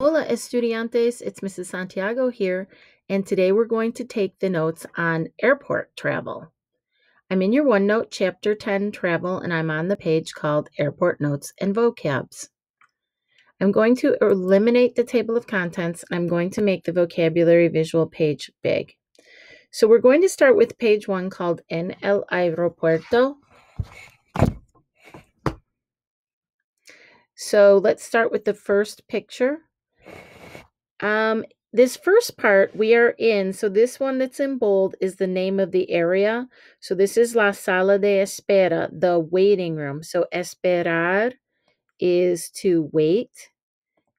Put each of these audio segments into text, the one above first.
Hola, estudiantes. It's Mrs. Santiago here, and today we're going to take the notes on airport travel. I'm in your OneNote Chapter 10 Travel, and I'm on the page called Airport Notes and Vocabs. I'm going to eliminate the table of contents. I'm going to make the vocabulary visual page big. So we're going to start with page one called En el Aeropuerto. So let's start with the first picture. Um, this first part we are in, so this one that's in bold is the name of the area. So this is La Sala de Espera, the waiting room. So esperar is to wait,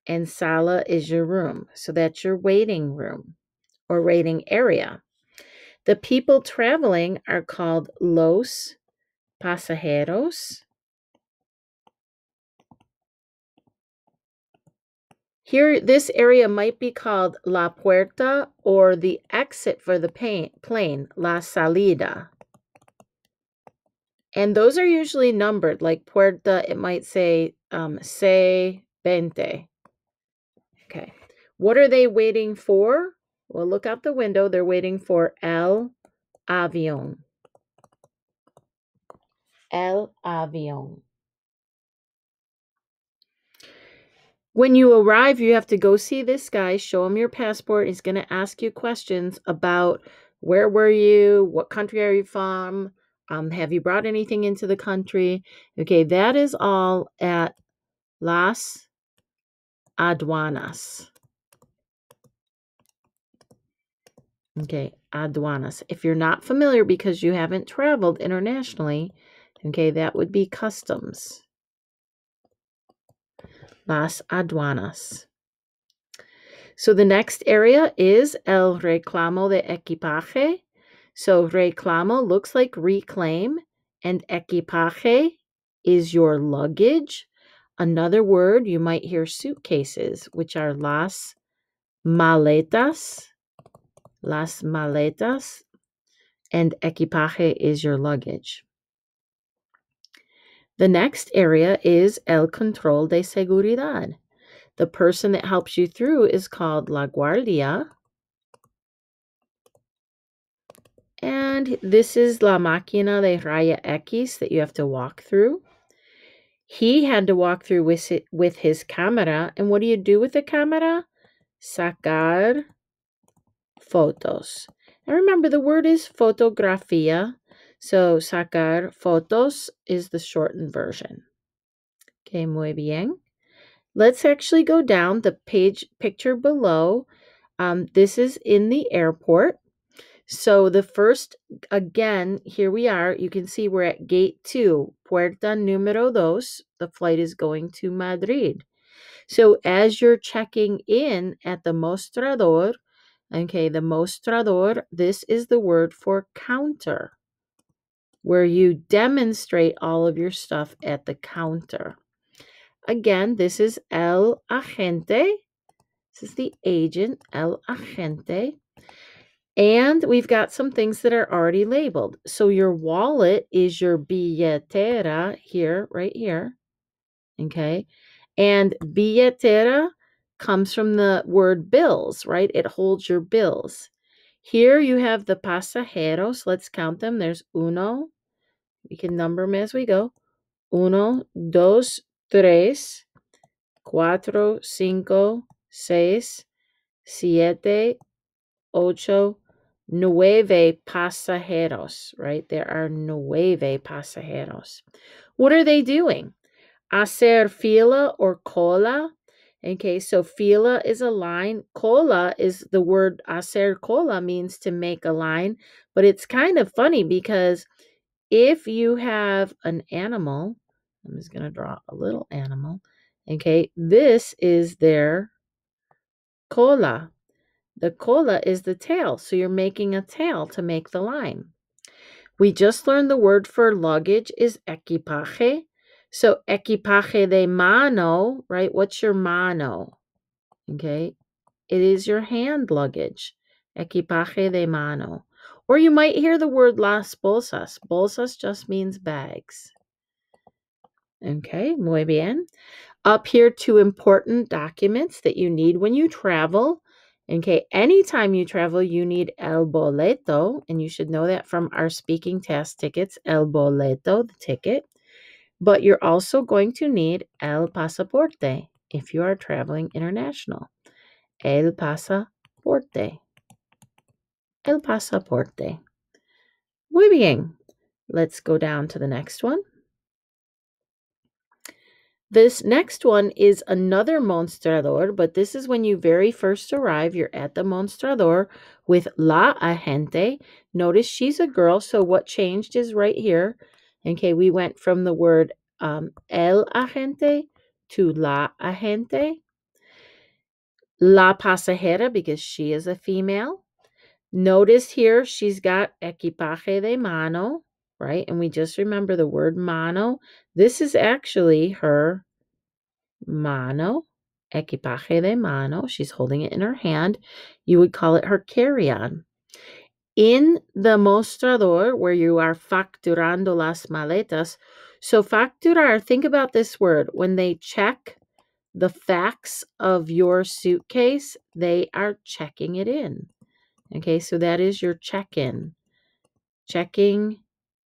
and sala is your room. So that's your waiting room or waiting area. The people traveling are called los pasajeros. Here, this area might be called La Puerta or the exit for the plane, La Salida. And those are usually numbered, like Puerta, it might say um, Se Veinte. Okay. What are they waiting for? Well, look out the window. They're waiting for El Avión. El Avión. When you arrive, you have to go see this guy, show him your passport. He's going to ask you questions about where were you, what country are you from, um, have you brought anything into the country? Okay, that is all at Las Aduanas. Okay, aduanas. If you're not familiar because you haven't traveled internationally, okay, that would be customs las aduanas. So the next area is el reclamo de equipaje. So reclamo looks like reclaim, and equipaje is your luggage. Another word you might hear suitcases, which are las maletas. Las maletas. And equipaje is your luggage. The next area is el control de seguridad. The person that helps you through is called la guardia. And this is la máquina de raya X that you have to walk through. He had to walk through with, it, with his camera. And what do you do with the camera? Sacar fotos. And remember, the word is fotografía. So sacar fotos is the shortened version. Okay, muy bien. Let's actually go down the page picture below. Um, this is in the airport. So the first, again, here we are. You can see we're at gate two, Puerta número dos. The flight is going to Madrid. So as you're checking in at the mostrador, okay, the mostrador, this is the word for counter where you demonstrate all of your stuff at the counter. Again, this is el agente. This is the agent, el agente. And we've got some things that are already labeled. So your wallet is your billetera here, right here. Okay. And billetera comes from the word bills, right? It holds your bills. Here you have the pasajeros. Let's count them. There's uno, we can number them as we go. Uno, dos, tres, cuatro, cinco, seis, siete, ocho, nueve pasajeros, right? There are nueve pasajeros. What are they doing? Hacer fila or cola. Okay, so fila is a line. Cola is the word hacer cola means to make a line, but it's kind of funny because if you have an animal, I'm just going to draw a little animal. Okay, this is their cola. The cola is the tail, so you're making a tail to make the line. We just learned the word for luggage is equipaje. So equipaje de mano, right? What's your mano? Okay, it is your hand luggage. Equipaje de mano. Or you might hear the word las bolsas. Bolsas just means bags. Okay, muy bien. Up here, two important documents that you need when you travel. Okay, anytime you travel, you need el boleto, and you should know that from our speaking test tickets, el boleto, the ticket. But you're also going to need el pasaporte if you are traveling international. El pasaporte. El pasaporte. Muy bien. Let's go down to the next one. This next one is another monstrador, but this is when you very first arrive. You're at the monstrador with la agente. Notice she's a girl, so what changed is right here. Okay, we went from the word um, el agente to la agente. La pasajera, because she is a female. Notice here she's got equipaje de mano, right? And we just remember the word mano. This is actually her mano, equipaje de mano. She's holding it in her hand. You would call it her carry on. In the mostrador, where you are facturando las maletas, so facturar, think about this word. When they check the facts of your suitcase, they are checking it in. Okay, so that is your check in. Checking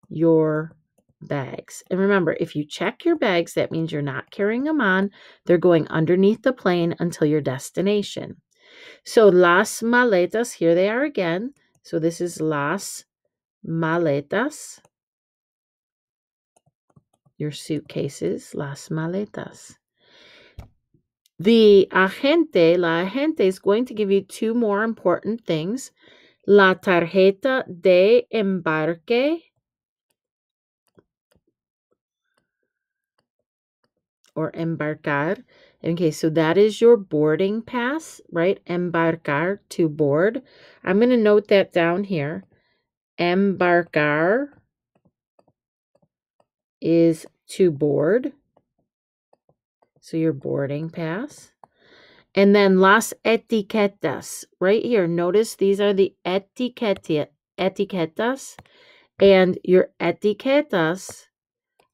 your bags. And remember, if you check your bags, that means you're not carrying them on. They're going underneath the plane until your destination. So las maletas, here they are again. So this is las maletas. Your suitcases, las maletas. The agente, la agente is going to give you two more important things. La tarjeta de embarque or embarcar. Okay, so that is your boarding pass, right? Embarcar to board. I'm going to note that down here. Embarcar is to board. So your boarding pass. And then las etiquetas, right here. Notice these are the etiqueta, etiquetas. And your etiquetas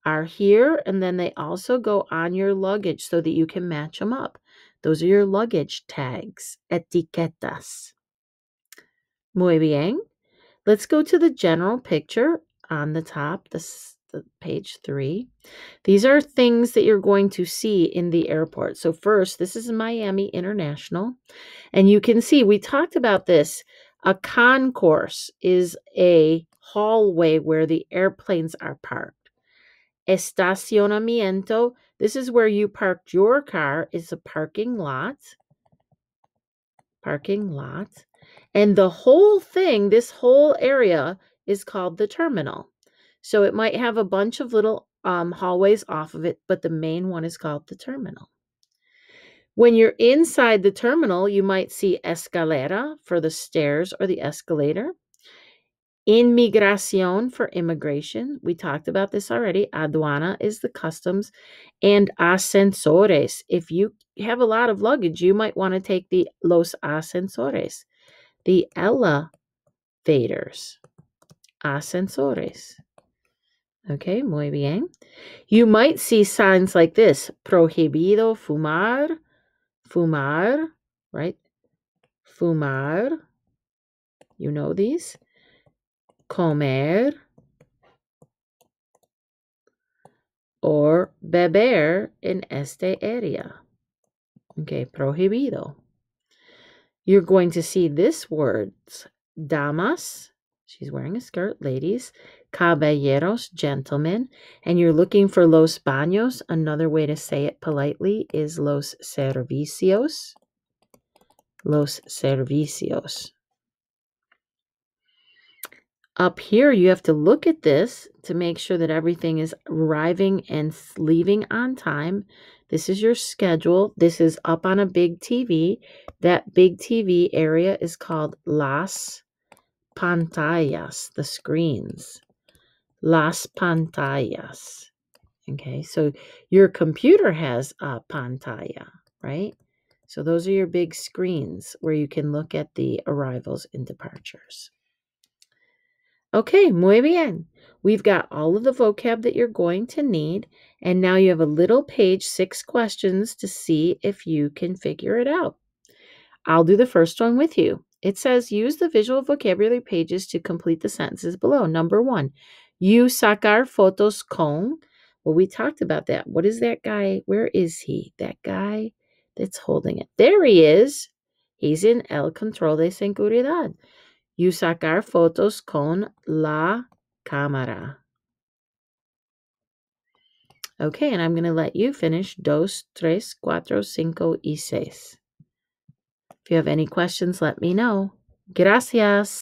are here, and then they also go on your luggage so that you can match them up. Those are your luggage tags, etiquetas. Muy bien. Let's go to the general picture on the top, this page three. These are things that you're going to see in the airport. So first, this is Miami International, and you can see we talked about this. A concourse is a hallway where the airplanes are parked. Estacionamiento, this is where you parked your car, is a parking lot. Parking lot. And the whole thing, this whole area, is called the terminal. So it might have a bunch of little um, hallways off of it, but the main one is called the terminal. When you're inside the terminal, you might see escalera for the stairs or the escalator. Inmigración for immigration. We talked about this already. Aduana is the customs. And ascensores. If you have a lot of luggage, you might want to take the los ascensores, the elevators. Ascensores. Okay, muy bien. You might see signs like this prohibido fumar, fumar, right? Fumar. You know these comer or beber in este área. Okay, prohibido. You're going to see this words, damas, she's wearing a skirt, ladies, caballeros, gentlemen, and you're looking for los baños. Another way to say it politely is los servicios. Los servicios. Up here, you have to look at this to make sure that everything is arriving and leaving on time. This is your schedule. This is up on a big TV. That big TV area is called Las Pantallas, the screens. Las Pantallas. Okay, so your computer has a pantalla, right? So those are your big screens where you can look at the arrivals and departures. Okay, muy bien. We've got all of the vocab that you're going to need, and now you have a little page, six questions to see if you can figure it out. I'll do the first one with you. It says use the visual vocabulary pages to complete the sentences below. Number one, you sacar fotos con. Well, we talked about that. What is that guy? Where is he? That guy that's holding it. There he is. He's in el control de seguridad. You sacar fotos con la cámara. Okay, and I'm going to let you finish dos, tres, cuatro, cinco, y seis. If you have any questions, let me know. Gracias.